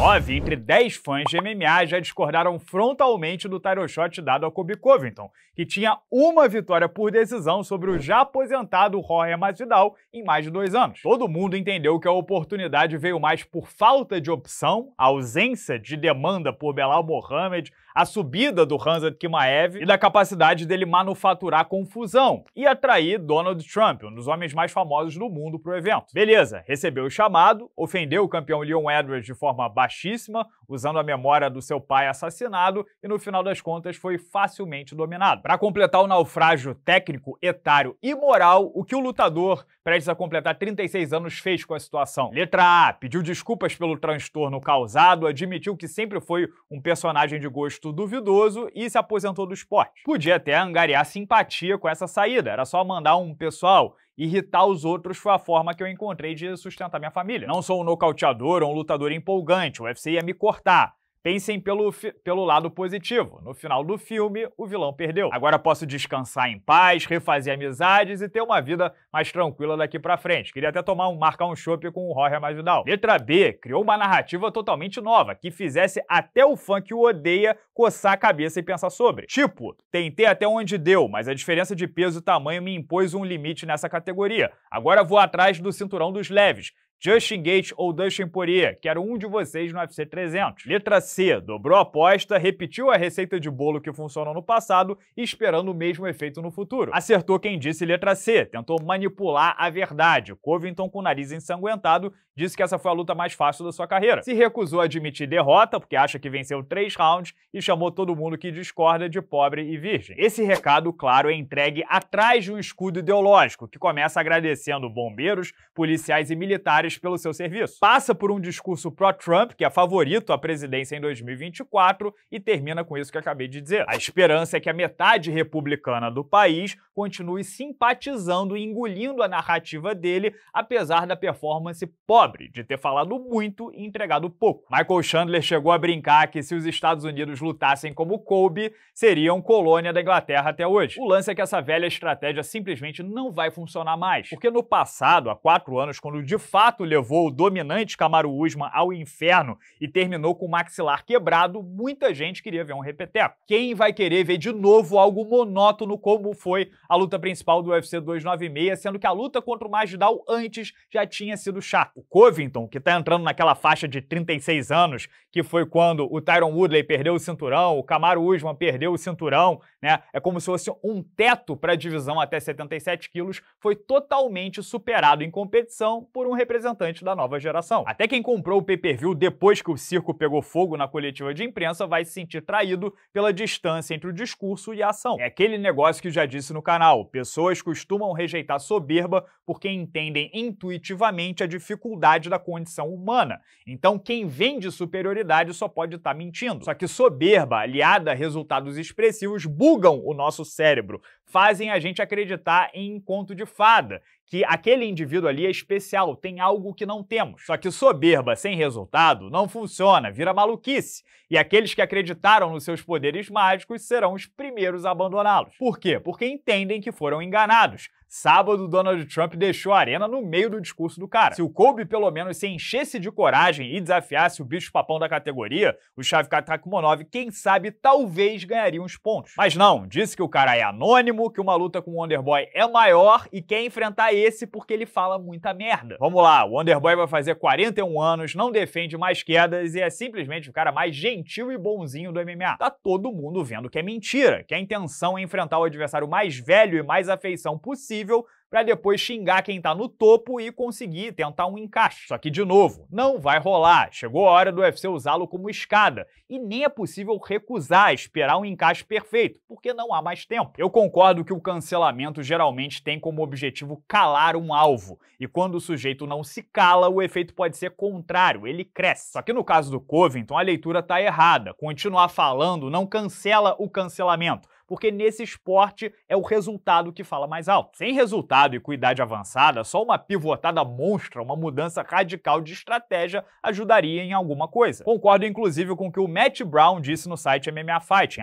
Nove entre dez fãs de MMA já discordaram frontalmente do title shot dado a Kobe Covington, que tinha uma vitória por decisão sobre o já aposentado Jorge Masvidal em mais de dois anos. Todo mundo entendeu que a oportunidade veio mais por falta de opção, ausência de demanda por Belal Mohamed, a subida do Hamzat Kimaev e da capacidade dele manufaturar confusão e atrair Donald Trump, um dos homens mais famosos do mundo, para o evento. Beleza, recebeu o chamado, ofendeu o campeão Leon Edwards de forma baixíssima, usando a memória do seu pai assassinado e no final das contas foi facilmente dominado. Para completar o naufrágio técnico, etário e moral, o que o lutador prestes a completar 36 anos fez com a situação? Letra A, pediu desculpas pelo transtorno causado, admitiu que sempre foi um personagem de gosto duvidoso e se aposentou do esporte. Podia até angariar simpatia com essa saída, era só mandar um pessoal irritar os outros foi a forma que eu encontrei de sustentar minha família. Não sou um nocauteador ou um lutador empolgante, o UFC ia me cortar. Pensem pelo, pelo lado positivo. No final do filme, o vilão perdeu. Agora posso descansar em paz, refazer amizades e ter uma vida mais tranquila daqui pra frente. Queria até tomar um, marcar um chopp com o Jorge Masvidal. Letra B, criou uma narrativa totalmente nova, que fizesse até o fã que o odeia coçar a cabeça e pensar sobre. Tipo, tentei até onde deu, mas a diferença de peso e tamanho me impôs um limite nessa categoria. Agora vou atrás do cinturão dos leves. Justin Gate ou Dustin Poirier, que era um de vocês no UFC 300. Letra C, dobrou a aposta, repetiu a receita de bolo que funcionou no passado, esperando o mesmo efeito no futuro. Acertou quem disse letra C, tentou manipular a verdade. Covington, com o nariz ensanguentado, disse que essa foi a luta mais fácil da sua carreira. Se recusou a admitir derrota, porque acha que venceu três rounds, e chamou todo mundo que discorda de pobre e virgem. Esse recado, claro, é entregue atrás de um escudo ideológico, que começa agradecendo bombeiros, policiais e militares pelo seu serviço. Passa por um discurso pró-Trump, que é favorito à presidência em 2024, e termina com isso que acabei de dizer. A esperança é que a metade republicana do país continue simpatizando e engolindo a narrativa dele, apesar da performance pobre, de ter falado muito e entregado pouco. Michael Chandler chegou a brincar que se os Estados Unidos lutassem como Kobe, seriam colônia da Inglaterra até hoje. O lance é que essa velha estratégia simplesmente não vai funcionar mais, porque no passado, há quatro anos, quando de fato levou o dominante Kamaru Usman ao inferno e terminou com o maxilar quebrado, muita gente queria ver um repeteco. Quem vai querer ver de novo algo monótono como foi a luta principal do UFC 296, sendo que a luta contra o Masvidal antes já tinha sido chata. O Covington, que tá entrando naquela faixa de 36 anos, que foi quando o Tyron Woodley perdeu o cinturão, o Kamaru Usman perdeu o cinturão, né? É como se fosse um teto para a divisão até 77 quilos, foi totalmente superado em competição por um representante da nova geração. Até quem comprou o pay-per-view depois que o circo pegou fogo na coletiva de imprensa vai se sentir traído pela distância entre o discurso e a ação. É aquele negócio que já disse no canal, pessoas costumam rejeitar soberba porque entendem intuitivamente a dificuldade da condição humana. Então quem vende superioridade só pode estar tá mentindo. Só que soberba, aliada a resultados expressivos, bugam o nosso cérebro, fazem a gente acreditar em conto de fada, que aquele indivíduo ali é especial, tem algo que não temos. Só que soberba sem resultado não funciona, vira maluquice. E aqueles que acreditaram nos seus poderes mágicos serão os primeiros a abandoná-los. Por quê? Porque entendem que foram enganados. Sábado, Donald Trump deixou a arena no meio do discurso do cara. Se o Kobe pelo menos se enchesse de coragem e desafiasse o bicho-papão da categoria, o Shavkat Rakhmonov, quem sabe, talvez ganharia uns pontos. Mas não, disse que o cara é anônimo, que uma luta com o Wonderboy é maior e quer enfrentar esse porque ele fala muita merda. Vamos lá, o Wonderboy vai fazer 41 anos, não defende mais quedas e é simplesmente o cara mais gentil e bonzinho do MMA. Tá todo mundo vendo que é mentira, que a intenção é enfrentar o adversário mais velho e mais afeição possível possível para depois xingar quem tá no topo e conseguir tentar um encaixe. Só que, de novo, não vai rolar. Chegou a hora do UFC usá-lo como escada. E nem é possível recusar esperar um encaixe perfeito, porque não há mais tempo. Eu concordo que o cancelamento geralmente tem como objetivo calar um alvo. E quando o sujeito não se cala, o efeito pode ser contrário, ele cresce. Só que no caso do Covington, a leitura tá errada. Continuar falando não cancela o cancelamento porque nesse esporte é o resultado que fala mais alto. Sem resultado e com idade avançada, só uma pivotada monstra, uma mudança radical de estratégia ajudaria em alguma coisa. Concordo inclusive com o que o Matt Brown disse no site MMA Fighting.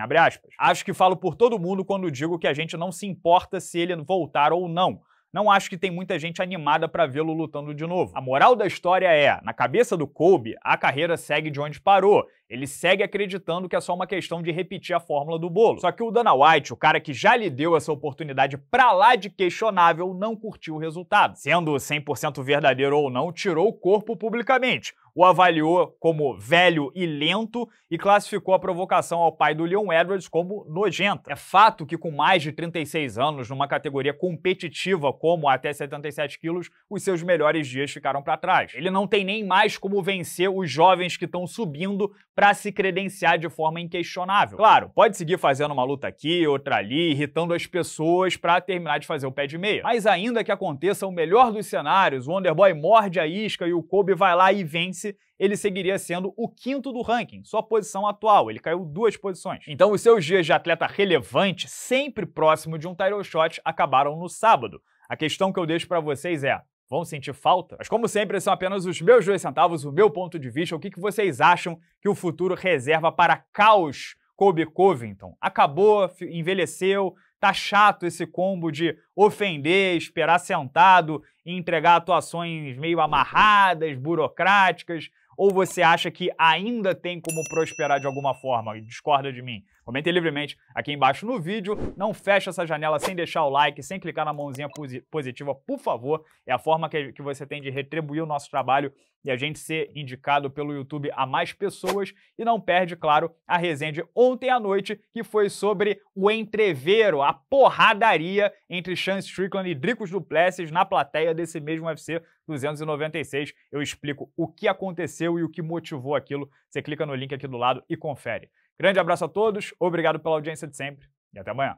Acho que falo por todo mundo quando digo que a gente não se importa se ele voltar ou não. Não acho que tem muita gente animada para vê-lo lutando de novo. A moral da história é, na cabeça do Kobe, a carreira segue de onde parou. Ele segue acreditando que é só uma questão de repetir a fórmula do bolo. Só que o Dana White, o cara que já lhe deu essa oportunidade pra lá de questionável, não curtiu o resultado. Sendo 100% verdadeiro ou não, tirou o corpo publicamente o avaliou como velho e lento e classificou a provocação ao pai do Leon Edwards como nojenta. É fato que com mais de 36 anos, numa categoria competitiva como até 77 quilos, os seus melhores dias ficaram para trás. Ele não tem nem mais como vencer os jovens que estão subindo para se credenciar de forma inquestionável. Claro, pode seguir fazendo uma luta aqui, outra ali, irritando as pessoas para terminar de fazer o pé de meia. Mas ainda que aconteça o melhor dos cenários, o Wonderboy morde a isca e o Kobe vai lá e vence ele seguiria sendo o quinto do ranking, sua posição atual. Ele caiu duas posições. Então, os seus dias de atleta relevante, sempre próximo de um title shot, acabaram no sábado. A questão que eu deixo para vocês é: vão sentir falta? Mas como sempre, são apenas os meus dois centavos, o meu ponto de vista. O que, que vocês acham que o futuro reserva para caos Kobe Covington? Acabou, envelheceu, Tá chato esse combo de ofender, esperar sentado e entregar atuações meio amarradas, burocráticas? Ou você acha que ainda tem como prosperar de alguma forma discorda de mim? Comente livremente aqui embaixo no vídeo. Não feche essa janela sem deixar o like, sem clicar na mãozinha positiva, por favor. É a forma que, você tem de retribuir o nosso trabalho e a gente ser indicado pelo YouTube a mais pessoas. E não perde, claro, a resenha de ontem à noite, que foi sobre o entreveiro, a porradaria entre Sean Strickland e Dricos Duplessis na plateia desse mesmo UFC 296. Eu explico o que aconteceu e o que motivou aquilo. Você clica no link aqui do lado e confere. Grande abraço a todos, obrigado pela audiência de sempre e até amanhã.